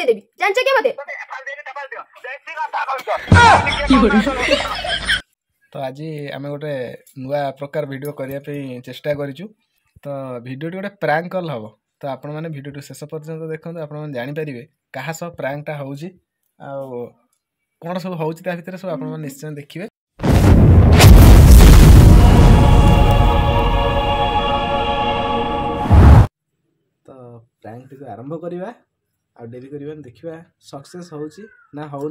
दे देवी जान चाहिए मत ତ ଆଜି ଆମେ ଗୋଟେ ନୂଆ ପ୍ରକାର ଭିଡ଼ିଓ କରିବା ପାଇଁ ଚେଷ୍ଟା କରିଛୁ ତ ଭିଡ଼ିଓଟି ଗୋଟେ ପ୍ରାଙ୍କ କଲ୍ ହେବ ତ ଆପଣମାନେ ଭିଡ଼ିଓଟି ଶେଷ ପର୍ଯ୍ୟନ୍ତ ଦେଖନ୍ତୁ ଆପଣମାନେ ଜାଣିପାରିବେ କାହା ସହ ପ୍ରାଙ୍କଟା ହେଉଛି ଆଉ କ'ଣ ସବୁ ହେଉଛି ତା ଭିତରେ ସବୁ ଆପଣମାନେ ନିଶ୍ଚୟ ଦେଖିବେ ତ ପ୍ରାଙ୍କଟିକୁ ଆରମ୍ଭ କରିବା आ डेरी कर देखा सक्से ना हो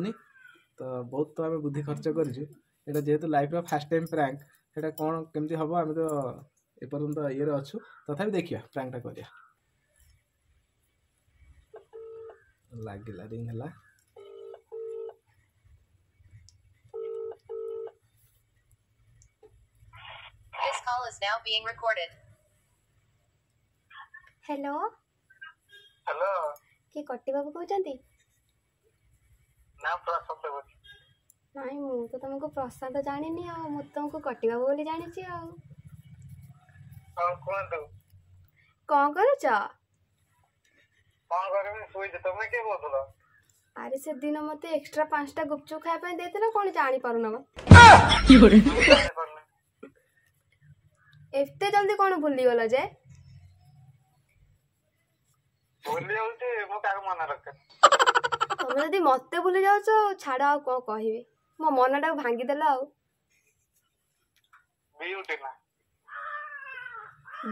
तो बहुत तो आम बुद्धि खर्च कर लाइफ फास्ट टाइम फ्रांक ये कौन केमी हम आम तो एपर्त ये अच्छा तथा देखा फ्रांकटा कर रिंग Hello Hello କିଏ କଟିବାବୁ କହୁଛନ୍ତି ନାଇଁ ମୁଁ ତ ତମକୁ ପ୍ରସାଦ ଜାଣିନି ଆଉ ମୁଁ ତମକୁ କଟିବାବୁ ବୋଲି ଜାଣିଛି ଆଉ କଣ କରୁଛ ଆରେ ସେଦିନ ମତେ ଏକ୍ସଟ୍ରା ପାଞ୍ଚଟା ଗୁପଚୁପ ଖାଇବା ପାଇଁ ଦେଇଥିଲ କଣ ଜାଣିପାରୁନ ଏତେ ଜଲ୍ଦି କଣ ଭୁଲିଗଲ ଯେ ভুলে যাচ্ছে ମୁଁ କାହାକୁ ମନେ ରଖେ ତମେ ଯଦି ମତେ ଭୁଲି ଯାଉଛ ଛାଡ ଆଉ କଣ କହିବି ମୋ ମନଟାକୁ ଭାଙ୍ଗିଦେଲ ଆଉ ବିୟୁଟି ନା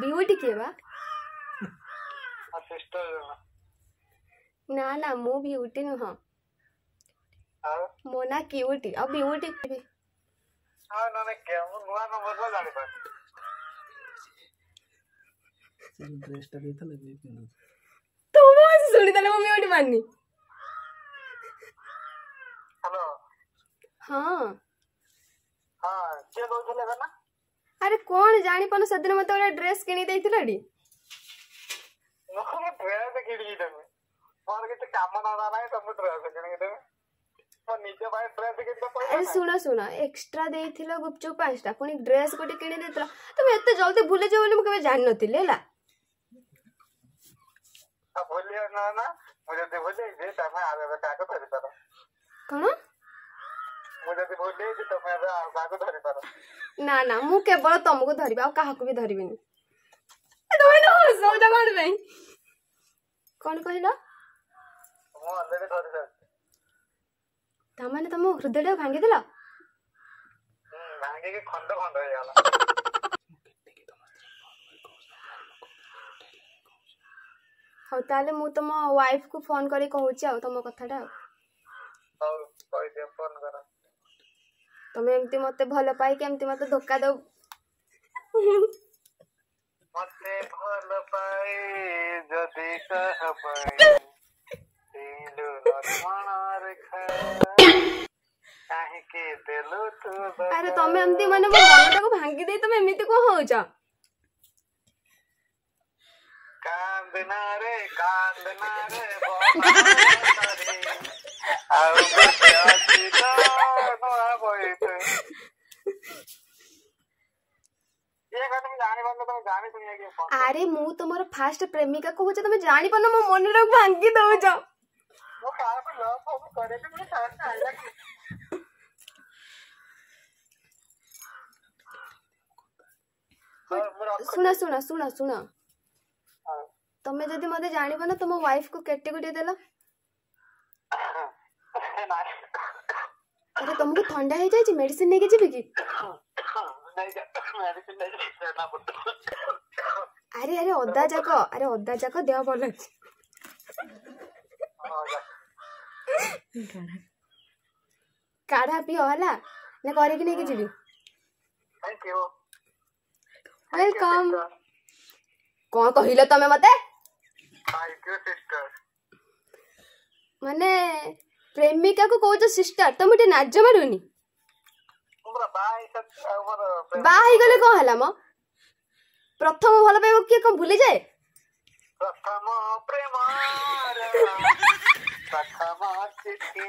ବିୟୁଟି କିଏ ବା ମୋ ସିଷ୍ଟର ନା ନା ମୁଁ ବିୟୁଟି ନୁହଁ ମୋ ନା କିଉଟି ଆଉ ବିୟୁଟି ହଁ ନା ନା କେ ମୁଁ ନୂଆ ନମ୍ବର ଜାଣିପାରୁନି ସେ ଡ୍ରେସଟା ଦେଇଥିଲେ ବି ପିନ୍ଧୁଛି বললি তাহলে মম্মি ওটি পাননি ହଁ ଆରେ କଣ ଜାଣିପାରୁନ ସେଦିନ ମତେ ଗୋଟେ ଡ୍ରେସ୍ କିଣି ଦେଇଥିଲ ଟି ଆରେ ଶୁଣ ଶୁଣ ଏକ୍ସଟ୍ରା ଦେଇଥିଲ ଗୁପଚୁପ ପାଞ୍ଚଟା ପୁଣି ଡ୍ରେସ୍ ଗୋଟେ କିଣି ଦେଇଥିଲ ତମେ ଏତେ ଜଲ୍ଦି ଭୁଲିଯିବ ବୋଲି ମୁଁ କେବେ ଜାଣିନଥିଲି ହେଲା ଭୁଲି ନା ନା ମୁଁ ଯଦି ଭୁଲି ଯାଇଛି ତମେ ଆଉ ଏବେ କାହାକୁ ଧରିପାର କଣ ମୁଁ ଯଦି ଭୁଲି ଯାଇଛି ତମେ ଏବେ ଆଉ କାହାକୁ ଧରିପାର ନା ନା ମୁଁ କେବଳ ତମକୁ ଧରିବି ଆଉ କାହାକୁ ବି ଧରିବିନି ତମେ ହସଉଛ କଣ ପାଇଁ କଣ କହିଲ ମୁଁ ଅଲରେଡି ଧରି ସାରିଛି ତାମାନେ ତମ ହୃଦୟଟା ଭାଙ୍ଗିଦେଲ ଭାଙ୍ଗିକି ଖଣ୍ଡ ଖଣ୍ଡ ହେଇଗଲା ହଉ ତାହେଲେ ମୁଁ ତମ ୱାଇଫକୁ ଫୋନ୍ କରି କହୁଛି ଆଉ ତମ କଥାଟା ଆଉ ତମେ ଏମିତି ମତେ ଭଲ ପାଇକି ଏମିତି ମତେ ଧୋକା ଦଉ ମତେ ଭଲ ପାଇ ଯଦି ଆରେ ତମେ ଏମିତି ମାନେ ମୋ ମନଟାକୁ ଭାଙ୍ଗି ଦେଇ ତମେ ଏମିତି କଣ ହଉଛ कांदना रे कांदना रे ଆଉ ନୂଆ ବହିତେ ଆରେ ମୁଁ ତମର ଫାଷ୍ଟ ପ୍ରେମିକା କହୁଛ ତମେ ଜାଣିପାରୁନ ମୋ ମନରେ ଭାଙ୍ଗି ଦଉଛ ଶୁଣ ଶୁଣ ଶୁଣ ଶୁଣ ତମେ ଯଦି ମୋତେ ଜାଣିବ ନା ତମ ୱାଇଫ୍ କୁ କେଟେଗୋରି ଦେଲ ଆରେ ତମକୁ ଥଣ୍ଡା ହେଇଯାଇଛି ମେଡିସିନ ନେଇକି ଯିବି କି ଆରେ ଆରେ ଅଦା ଯାକ ଆରେ ଅଦା ଯାକ ଦେହ ଭଲ ଅଛି କାଢା ପିଅ ହେଲା ନା କରିକି ନେଇକି ଯିବି ୱେଲକମ୍ କ'ଣ କହିଲ ତମେ ମୋତେ ମାନେ ପ୍ରେମିକାକୁ କହୁଛ ସିଷ୍ଟର ତମେ ଟିକେ ନାଜ ମାରୁନି ବାହା ହେଇଗଲେ କଣ ହେଲା ମ ପ୍ରଥମ ଭଲ ପାଇବ କିଏ କଣ ଭୁଲିଯାଏ ପ୍ରଥମ ପ୍ରେମ ପ୍ରଥମ ଚିଠି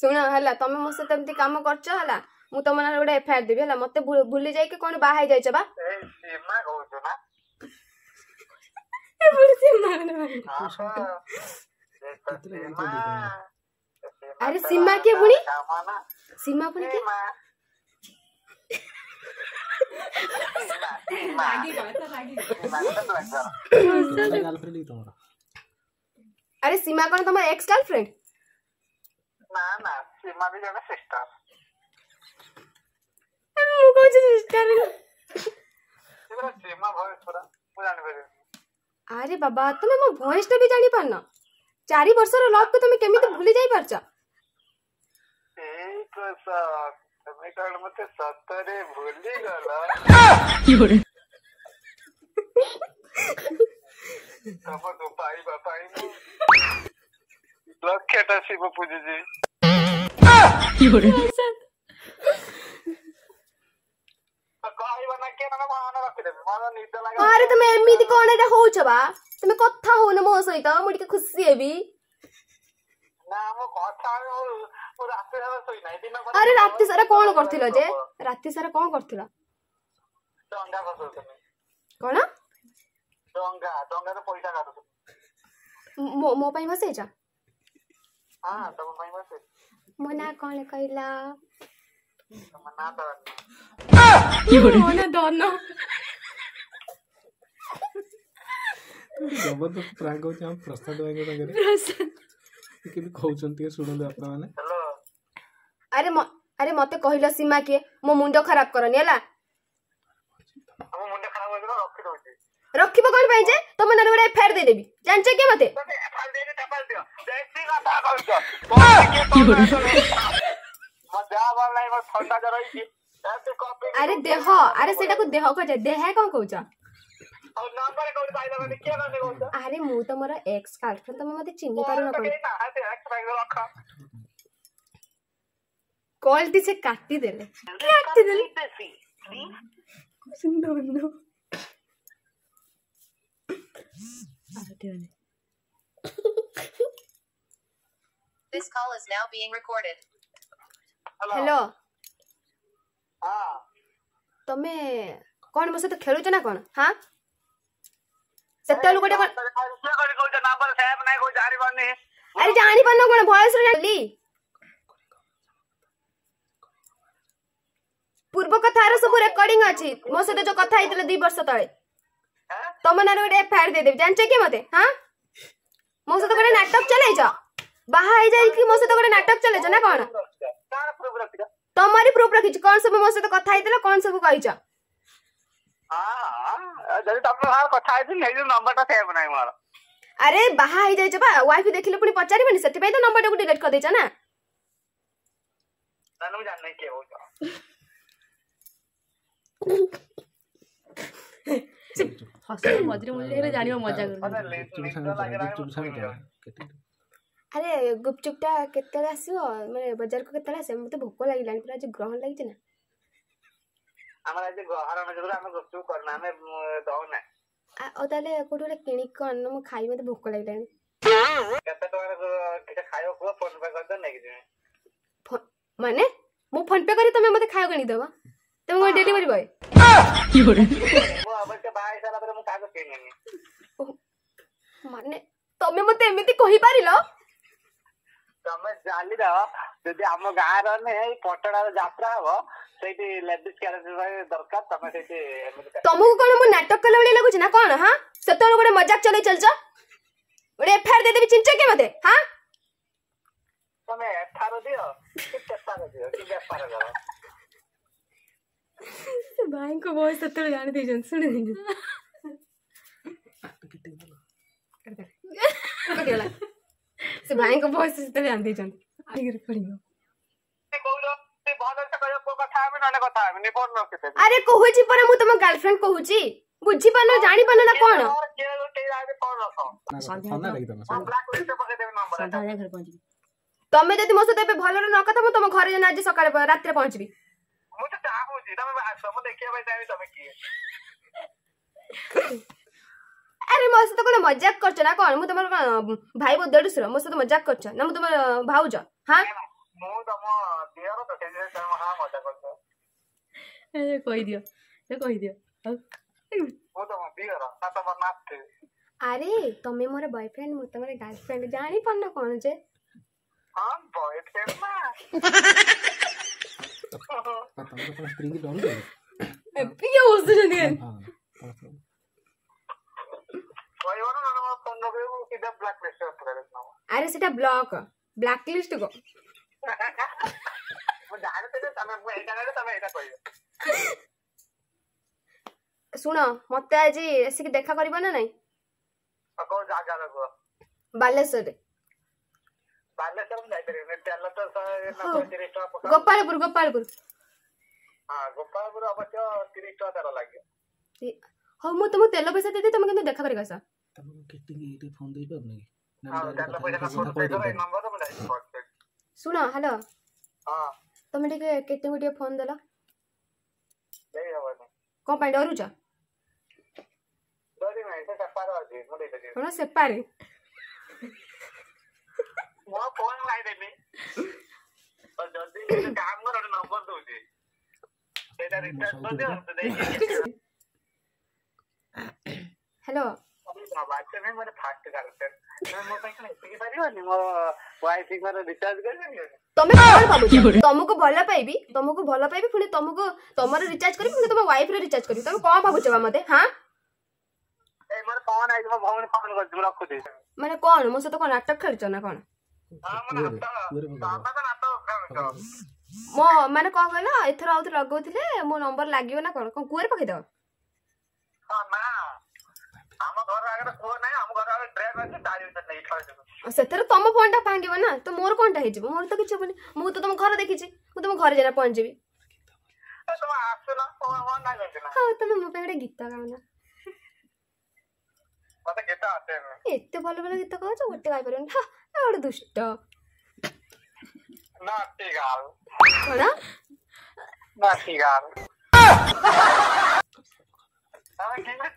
ଶୁଣ ହେଲା ତମେ ମୋ ସହିତ ଏମିତି କାମ କରିଛ ହେଲା ମୁଁ ତମ ନାଁରେ ଗୋଟେ ଏଫଆଇଆର ଦେବି ହେଲା ମତେ ଭୁଲି ଯାଇକି କଣ ବାହା ହେଇଯାଇଛ ବା ଆରେ ସୀମା କିଏ ପୁଣି ସୀମା ପୁଣି କିଏ ଆରେ ସୀମା କଣ ତମର ଏକ୍ସ ଗାର୍ଲଫ୍ରେଣ୍ଡ না না শ্রীমালি যাবে সিস্টার আমি ও কইছে সিস্টার এবার শ্রীমা ভয়েস পুরা ମୁଁ ଜାଣିପାରିବିନି ଆରେ ବାବା ତମେ ମୋ ଭଏସଟା ବି ଜାଣିପାରୁନ ଚାରି ବର୍ଷର ଲଭ୍କୁ ତମେ କେମିତି ଭୁଲି ଯାଇପାରୁଛ ତମେ କଣ ମତେ ସତରେ ଭୁଲିଗଲ ତମକୁ ପାଇବା ପାଇଁ ମୁଁ लक्षात शिव पूजेजी আরে তুমি এমিতি কোন এটা হউছ বা তুমি কথা হউন মো সহিত মু টিকে খুশি হেবি মো আরে রাতে সারা কোন করছিল যে রাতে সারা কোন করছিল কোন ডঙ্গা ডঙ্গা তো পয়সা কাটছিল মো মো পাই মাসে যা Ah, estamos mais você. Mona con le coila. Mona donna. Ah! Mona donna. ଜବରଦସ୍ତ ପ୍ରାଙ୍କ ହେଉଛି ଆମ ପ୍ରସାଦ ଭାଇଙ୍କ ପାଖରେ କିନ୍ତୁ କହୁଛନ୍ତି ଟିକେ ଶୁଣନ୍ତୁ ଆପଣମାନେ ଆରେ ଆରେ ମତେ କହିଲ ସୀମା କିଏ ମୋ ମୁଣ୍ଡ ଖରାପ କରନି ହେଲା ରଖିବ କଣ ପାଇଁ ଯେ ତମ ନାରେ ଗୋଟେ ଏଫଆଇଆର ଦେଇଦେବି ଜାଣିଛ କିଏ ମତେ আরে দেহ আরে সেটাকু দেহ কহ দেহ কଣ କହୁଛ ଆରେ ମୁଁ ତମର ଏକ୍ସ ଗାର୍ଲଫ୍ରେଣ୍ଡ ତମେ ମତେ ଚିହ୍ନି ପାରୁନ କଲ୍ଟି ସେ କାଟିଦେଲେ କାଟିଦେଲେ ଆରେ This call is now being recorded. Hello हां ତମେ କଣ ମୋ ସହିତ ଖେଳୁଛ ନା କଣ ହଁ ସେତେବେଳୁ ଗୋଟେ କଣ ଆରେ ଜାଣିପାରୁନ କଣ ଭଏସରେ ଜାଣିଲି ପୂର୍ବ କଥାର ସବୁ ରେକର୍ଡିଂ ଅଛି ମୋ ସହିତ ଯୋଉ କଥା ହେଇଥିଲେ ଦି ବର୍ଷ ତଳେ ତମ ନାଁରେ ଗୋଟେ ଏଫଆଇଆର ଦେଇଦେବି ଜାଣିଛ କି ମତେ ହଁ ମୋ ସହିତ ଗୋଟେ ନାଟକ ଚଲେଇଛ ବାହା ହେଇଯାଇକି ମୋ ସହିତ ଗୋଟେ ନାଟକ ଚଲେଇଛ ନା କଣ ତମରି ପ୍ରୁଫ ରଖିଛି କଣ ସବୁ ମୋ ସହିତ କଥା ହେଇଥିଲ କଣ ସବୁ କହିଛ ଆରେ ବାହା ହେଇଯାଇଛ ବା ୱାଇଫ ଦେଖିଲେ ପୁଣି ପଚାରିବନି ସେଥିପାଇଁ ତ ନମ୍ବରଟାକୁ ଡିଲେଟ କରିଦେଇଛ ନା ମଝିରେ ମଝିରେ ଜାଣିବ ମଜା କରୁ ଆରେ ଗୁପଚୁପ୍ଟା କେତେବେଳେ ଆସିବ ମାନେ ବଜାରକୁ କେତେବେଳେ ଆସିବ ମୋତେ ଭୋକ ଲାଗିଲାଣି ପୁରା ଆଜି ଗ୍ରହଣ ଲାଗିଛି ନା ଆମର ଆଜି ଗ୍ରହଣ ଯୋଗୁଁ ଆମେ ଗୁପଚୁପ୍ କରୁନା ଆମେ ଦଉନା ଆଉ ତାହେଲେ କୋଉଠି ଗୋଟେ କିଣିକି କ'ଣ ମୁଁ ଖାଇବି ମୋତେ ଭୋକ ଲାଗିଲାଣି କେତେ ଟଙ୍କାର କିଛି ଖାଇବ କୁହ ଫୋନ୍ ପେ କରିଦେବ ନେଇକି ଯିବି ମାନେ ମୁଁ ଫୋନ୍ ପେ କରି ତମେ ମୋତେ ଖାଇବାକୁ ଆଣିକି ଦେବ ତମେ କ'ଣ ଡେଲିଭରି ବୟ ମୁଁ ଅବଶ୍ୟ ବାହା ହେଇସାରିଲା ପରେ ମୁଁ କାହାକୁ କିଣିନି ମାନେ ତମେ ମୋତେ ଏମିତି କହିପାରିଲ ଆମେ ଜାଣିର ଯଦି ଆମ ଗାଁର ନୁହେଁ ପଟଣାର ଯାତ୍ରା ହବ ସେଇଠି ଲେଡିସ୍ କ୍ୟାରେକ୍ଟର ଦରକାର ତମେ ସେଇଠି ତମକୁ କଣ ମୁଁ ନାଟକ କଲା ଭଳିଆ ଲାଗୁଛି ନା କଣ ହଁ ସେତେବେଳେ ଗୋଟେ ମଜାକ ଚଲେଇ ଚାଲିଛ ଗୋଟେ ଏଫଆଇଆର ଦେଇଦେବି ଚିଞ୍ଚ କି ମତେ ହଁ ତମେ ଏଫଆଇଆର ଦିଅ କି ପେପାର ଦିଅ କି ବେପାର କର ସେ ଭାଇଙ୍କ ଭଏସ୍ ସେତେବେଳେ ଜାଣି ଦେଇଛନ୍ତି ଶୁଣି ଦେଇଛନ୍ତି କାଟିଦେଲା ସେ ଭାଇଙ୍କ ଭଏସ ସେତେ ଜାଣି ଦେଇଛନ୍ତି ଆରେ କହୁଛି ପରା ମୁଁ ତମ ଗାର୍ଲଫ୍ରେଣ୍ଡ କହୁଛି ବୁଝିପାରୁନ ଜାଣିପାରୁନ ନା କଣ ତମେ ଯଦି ମୋ ସହିତ ଏବେ ଭଲରେ ନ କଥା ମୁଁ ତମ ଘରେ ଜଣ ଆଜି ସକାଳେ ରାତିରେ ପହଞ୍ଚିବି ମୁଁ ତ ଚାହୁଁଛି ତମେ ଆସ ମୁଁ ଦେଖିବା ପାଇଁ ଚାହିଁବି ତମେ କିଏ আরে মো সহ কোন মজাক করছ না কোন মু তোমার ভাই বো দেড়ুসর মো সহ মজাক করছ না মু তোমার ভাউজ হ্যাঁ মু তম দিয়র তো সেই হ্যাঁ মজাক করছ আরে কই দিও তো কই দিও আরে তুমি মোর বয়ফ্রেন্ড মু তোমার গার্লফ্রেন্ড জানি পড় না কোন যে হ্যাঁ বয়ফ্রেন্ড না ତମେ କଣ ସ୍ତ୍ରୀକି ଡରୁଛ ଆରେ ସେଟା ବ୍ଲକ ବ୍ଲାକ୍ ଲିଷ୍ଟ କ ଶୁଣ ମତେ ଆଜି ଆସିକି ଦେଖା କରିବ ନା ନାଇଁ ବାଲେଶ୍ୱରରେ ଗୋପାଳପୁର ଗୋପାଳପୁର ଗୋପାଳପୁର ଅବଶ୍ୟ ତିରିଶ ଟଙ୍କା ତେଲ ଲାଗିବ ହଉ ମୁଁ ତମକୁ ତେଲ ପଇସା ଦେଇଦେବି ତମେ କିନ୍ତୁ ଦେଖା କରିକି ଆସ তারপর কেটে নিয়ে এটা ফোন দেই পাব নাকি শুন হ্যালো তুমি টিকে কেটিঙ্কু টিকে ফোন দেল কম পাই ডরুছ কোন সেপারে ମୋ ଫୋନ୍ ମାରିଦେବି ଯଦି କାମ କର ଗୋଟେ ନମ୍ବର ଦଉଛି ସେଇଟା ରିଚାର୍ଜ କରିଦିଅ ହ୍ୟାଲୋ ನಿಮ್ಮ ಮೇಲೆ ಫಾಸ್ಟ್ ಆಗುತ್ತೆ ನಿಮ್ಮ ಪೈಸೆ ಎತ್ತಿಗೆ ପାରିବ ನಿಮ್ಮ ୱାଇಫೈଙ୍କର ରିଚାର୍ଜ କରିପାରିବ ତମେ କଣ ଭାବୁଛ ତମକୁ ଭଲ ପାଇବି ତମକୁ ଭଲ ପାଇବି ପୁଣି ତମକୁ ତମର ରିଚାର୍ଜ କରିବି ପୁଣି ତମ ୱାଇଫର ରିଚାର୍ଜ କରିବି ତମେ କଣ ଭାବୁଛ ବା ମତେ ହଁ ଏ ମୋର ଫୋନ୍ ଆଇଛି ମୋ ଭଉଣୀ ଫୋନ୍ କରୁଛି ମୁଁ ରଖୁଛି ମାନେ କଣ ମୋ ସହିତ କଣ ନାଟକ ଖେଳୁଛ ନା କଣ ମୋ ମାନେ କଣ କହିଲ ଏଥର ଆଉ ଥରେ ଲଗଉଥିଲେ ମୋ ନମ୍ବର ଲାଗିବ ନା କଣ କଣ କୁଆରେ ପକେଇଦବ ହଁ ମା ସେଥିରେ ତମ ଫୋନଟା ଭାଙ୍ଗିବ ନା ତ ମୋର କଣଟା ହେଇଯିବ ମୋର ତ କିଛି ହବନି ମୁଁ ତ ତମ ଘର ଦେଖିଛି ମୁଁ ତମ ଘରେ ଯାଇ ପହଞ୍ଚିବି ହଉ ତମେ ମୋ ପାଇଁ ଗୋଟେ ଗୀତ ଗାଉନ ଏତେ ଭଲ ଭଲ ଗୀତ କହୁଛ ଗୋଟେ ଗାଇପାରିବନି ଗୋଟେ ଦୁଷ୍ଟ କଣ ତମେ ପକ୍କା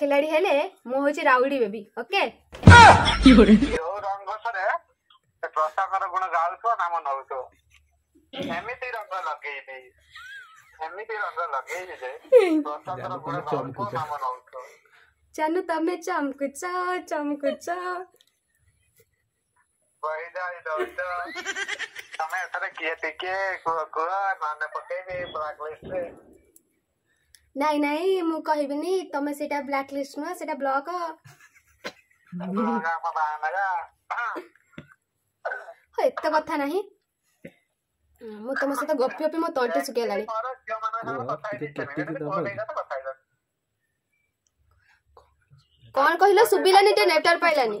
ଖେଳାଡି ହେଲେ ମୁଁ ହଉଛି ରାଉଡି ବେବି ଓକେ ଯୋଉ ରଙ୍ଗରେ ପ୍ରଶାସନ ଗୁଣ ଗାଉଥିବ ନାମ ନଉଥିବ ଏମିତି ରଙ୍ଗ ଲଗେଇବି ଏମିତି ରଙ୍ଗ ଲଗେଇବି ଯେ ପ୍ରଶାସନ ଗୁଣ ଗାଉଥିବ ଚାନୁ ତମେ ଚମକୁଛ ଚମକୁଛ Baida itu Kami ada kia tiki, gua gua, mana pakai ni blacklist ni. ନାଇଁ ନାଇଁ ମୁଁ କହିବିନି ତମେ ସେଇଟା ବ୍ଲାକ୍ ଲିଷ୍ଟ ନୁହଁ ସେଇଟା ବ୍ଲକ ହଁ ଏତେ କଥା ନାହିଁ ମୁଁ ତମ ସହିତ ଗପି ଗପି ମୋ ତଣ୍ଟି ଶୁଖେଇଲାଣି କଣ କହିଲ ଶୁଭିଲାନି ଟିକେ ନେଟୱାର୍କ ପାଇଲାନି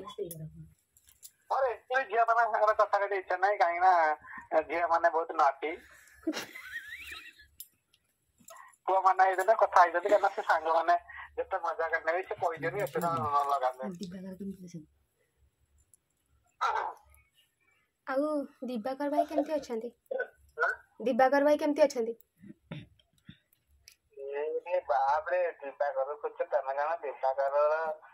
अरे एक्चुअली झिया बना हमरा कथा कहते इच्छा नहीं कहीं ना झिया बहुत नाटी पुआ माने ये ना कथा आई जदी कहना से सांग माने जब मजा करने से कोई जो नहीं इतना न लगा दे ଆଉ ଦିବାକର ଭାଇ କେମିତି ଅଛନ୍ତି ଦିବାକର ଭାଇ କେମିତି ଅଛନ୍ତି ବାପରେ ଦିବାକର ଖୋଜୁଛ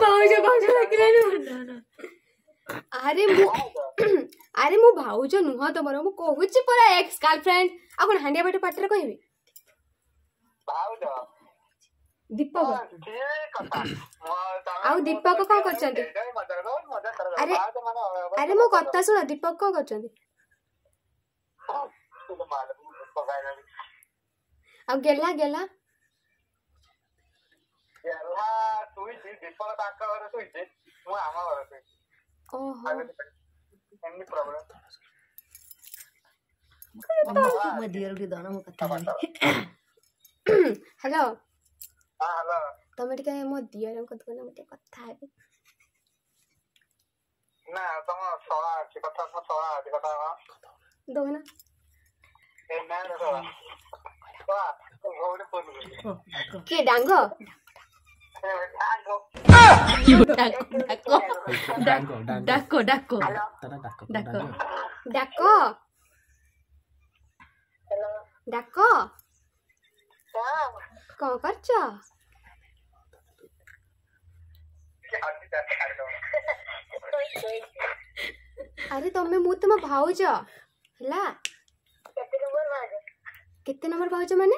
भाऊच्या भाऊच्या ଲାଗିଲାଣି ଆରେ ମୁଁ ଆରେ ମୁଁ ଭାଉଜ ନୁହଁ ତମର ମୁଁ କହୁଛି ପରା ଏକ୍ସ ଗାର୍ଲଫ୍ରେଣ୍ଡ ଆଉ କଣ ହାଣ୍ଡିଆ ବାଟ ପାଟିରେ କହିବି ଦୀପକ ଆଉ ଦୀପକ କଣ କରୁଛନ୍ତି ଆରେ ଆରେ ମୋ କଥା ଶୁଣ ଦୀପକ କଣ କରୁଛନ୍ତି ଆଉ ଗେଲା ଗେଲା ଗେଲା ଶୋଇଛି ଦୀପକ ତାଙ୍କ ଘରେ ଶୋଇଛି ମୁଁ ଆମ ଘରେ ଶୋଇଛି ଓହୋ ଏମିତି ପ୍ରୋବ୍ଲେମ ମୋ ଦିଅରକୁ ଦଣ ମୁଁ କଥା ହେବି ହ୍ୟାଲୋ ତମେ ଟିକେ ମୋ ଦିଅରଙ୍କ ଦୋକାନ ମୁଁ ଟିକେ କଥା ହେବି ନା ତମ ଶଳା ଅଛି କଥା ମୋ ଶଳା ଅଛି କଥା ଦଉନା ଏ ନା ଶଳା ଶଳା কে ডাঙ্গ ডাকো ডাকো ডাকো ডাকো ডাকো ডাকো କଣ କରୁଛ ଆରେ ତମେ ମୁଁ ତମ ଭାଉଜ ହେଲା କେତେ ନମ୍ବର ଭାଉଜ ମାନେ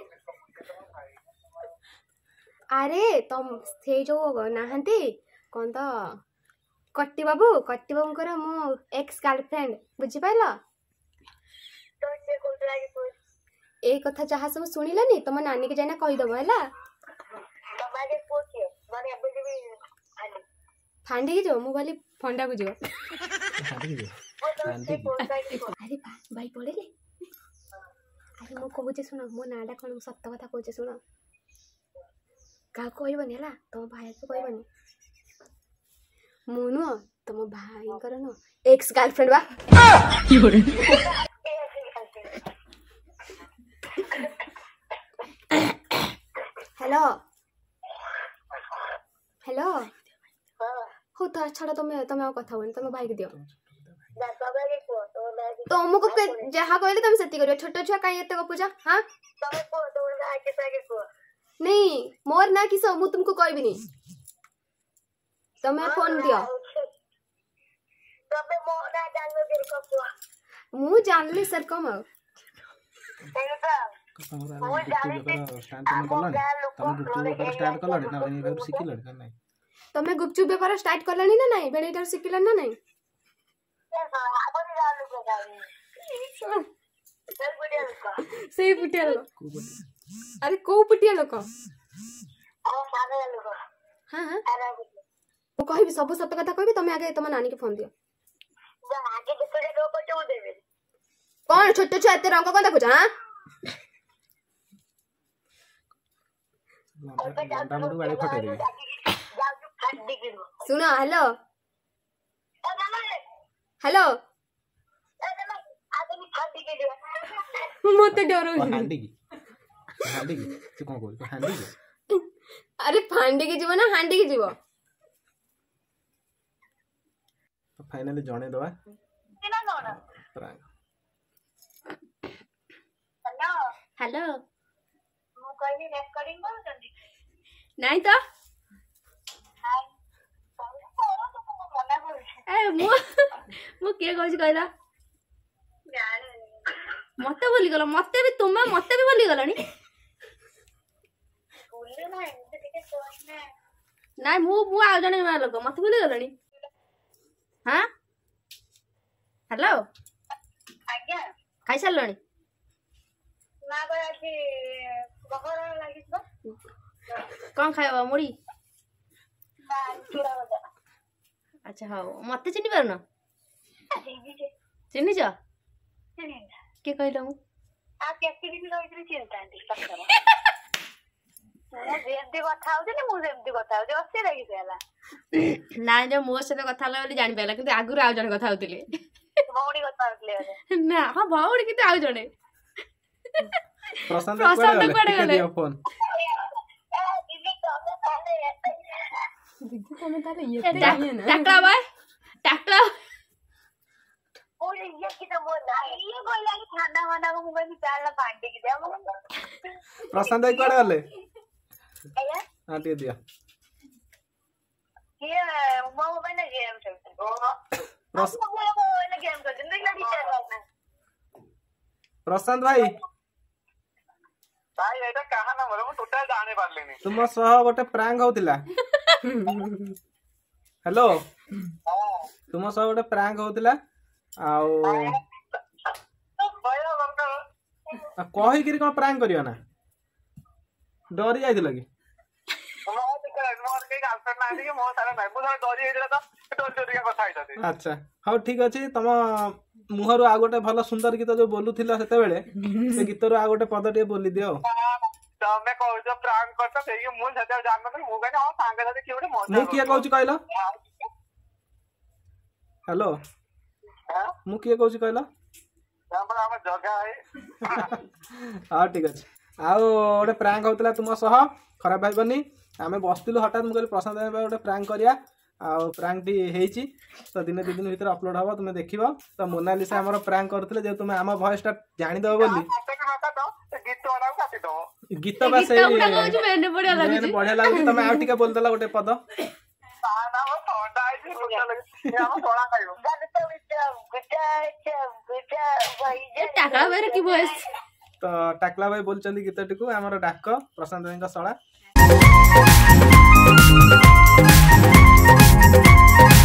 ଆରେ ତମ ସେଇ ଯେଉଁ ନାହାନ୍ତି କ'ଣ ତ କଟି ବାବୁ କଟି ବାବୁଙ୍କର ମୁଁ ଏକ୍ସ ଗାର୍ଲଫ୍ରେଣ୍ଡ ବୁଝିପାରିଲ ଏଇ କଥା ଯାହା ସବୁ ଶୁଣିଲନି ତମ ନାନୀକି ଯାଇନା କହିଦବ ହେଲା ଫାଣ୍ଡିକି ଯିବ ମୁଁ କହିଲି ଫଣ୍ଡାକୁ ଯିବ ଆରେ ଭାଇ ପଡ଼ିଲେ ଆରେ ମୁଁ କହୁଛି ଶୁଣ ମୋ ନାଁଟା କ'ଣ ସତ କଥା କହୁଛି ଶୁଣ का कहबनी है तुम भाई को कहबनी मु नुह तुम भाई न एक्स गर्लफ्रेंड बा हेलो हेलो हो तो छाड़ तुम तुम कथ तुम भाई को दि तुम को जहाँ कहले तुम से छोट छुआ कहीं गपुच हाँ नहीं मोर ना किस मु तुमको भी नहीं तमे हाँ, फोन दियो हाँ, तबे मोरा जानले फिर को पुआ मु जान ले सर कम आओ तमे तो, गुपचुप व्यापार स्टार्ट कलणी ना बेले इटा सिखिल ना नाही सही पुटिया ଲୋକ ଆରେ କୋଉ ପୁଟିଆ ଲୋକ ହଁ ହଁ ମୁଁ କହିବି ସବୁ ସତ କଥା କହିବି ତମେ ଆଗେ ତମ ନାନୀକି ଫୋନ ଦିଅ କଣ ଛୋଟ ଛୁଆ ଏତେ ରଙ୍ଗ କଣ ଦେଖୁଛ ହଁ ଶୁଣ ହ୍ୟାଲୋ ହ୍ୟାଲୋ ମତେ ଡରଉଛି ହାଣ୍ଡି କି ସେ କ'ଣ କହୁଛି ହାଣ୍ଡି କି ଆରେ ଫାଣ୍ଡି କି ଯିବ ନା ହାଣ୍ଡି କି ଯିବ ଫାଇନାଲି ଜଣେ ଦବା ହ୍ୟାଲୋ ମୁଁ କହିଲି ରେକର୍ଡିଂ କରୁଛନ୍ତି ନାଇଁ ତ ମୁଁ ମୁଁ କିଏ କହୁଛି କହିଲ ମତେ ଭୁଲିଗଲ ମତେ ବି ତୁମେ ମତେ ବି ଭୁଲିଗଲଣି ନାଇଁ ମୁଁ ମୁଁ ଆଉ ଜଣେ ନୂଆ ଲୋକ ମତେ ଭୁଲିଗଲଣି ହଁ ହ୍ୟାଲୋ ଖାଇସାରିଲଣି କଣ ଖାଇବ ମୁଢ଼ି ଆଚ୍ଛା ହଉ ମତେ ଚିହ୍ନି ପାରୁନ ଚିହ୍ନିଛ କିଏ କହିଲ ମୁଁ ଆଉ ନାଇଁ ଯେ ମୋ ସହିତ କଥା ହେଲା ବୋଲି ଜାଣିପାରିଲା କିନ୍ତୁ ଆଗରୁ ଆଉ ଜଣେ କଥା ହଉଥିଲେ ନା ହଁ ଭଉଣୀ କିନ୍ତୁ ଆଉ ଜଣେ ପ୍ରଶାନ୍ତ କୁଆଡେ ଗଲେ ଟାକଲା ବୟ ଟାକଲା ପ୍ରଶାନ୍ତ କୁଆଡେ ଗଲେ हाँ दे दिया ये प्रशांत भाई भाई एटा कहा ना मोर टोटल जाने पारलेनी तुम सह गोटे प्रांग होतिला हेलो तुम सह गोटे प्रांग होतिला ଆଉ हाँ। କହିକିରି କଣ ପ୍ରାଙ୍ଗ କରିବ ନା ଡରି ଯାଇଥିଲ କି ଆଚ୍ଛା ହଉ ଠିକ ଅଛି ତମ ମୁହଁରୁ ଆଉ ଗୋଟେ ଭଲ ସୁନ୍ଦର ଗୀତ ଯୋଉ ବୋଲୁଥିଲ ସେତେବେଳେ ସେ ଗୀତରୁ ଆଉ ଗୋଟେ ପଦ ଟିକେ ବୋଲି ଦିଅ ତମେ କହୁଛ ପ୍ରାଙ୍କ କରୁଛ ସେଇ ମୁଁ ସେତେବେଳେ ଜାଣିନଥିଲି ମୁଁ କହିଲି ହଁ ସାଙ୍ଗସାଥି କିଏ ଗୋଟେ ମୁଁ କିଏ କହୁଛି କହିଲ ହ୍ୟାଲୋ ମୁଁ କିଏ କହୁଛି କହିଲ ଆମ ଜଗା ଭାଇ ହଉ ଠିକ ଅଛି आए प्रांग होता तुम सह खराब भावनी आम बसलु हटात मुझे प्रशांत गोटे प्रांग कराया आउ प्रांगी तो दिन दिन दिन भर अपलोड हम तुम्हें देख तो मोनालीसा आम प्रांग करते बढ़िया लगे तुम आगे ତ ଟାକଲା ଭାଇ ବୋଲୁଛନ୍ତି ଗୀତଟିକୁ ଆମର ଡାକ ପ୍ରଶାନ୍ତ ଭାଇଙ୍କ ଶଳା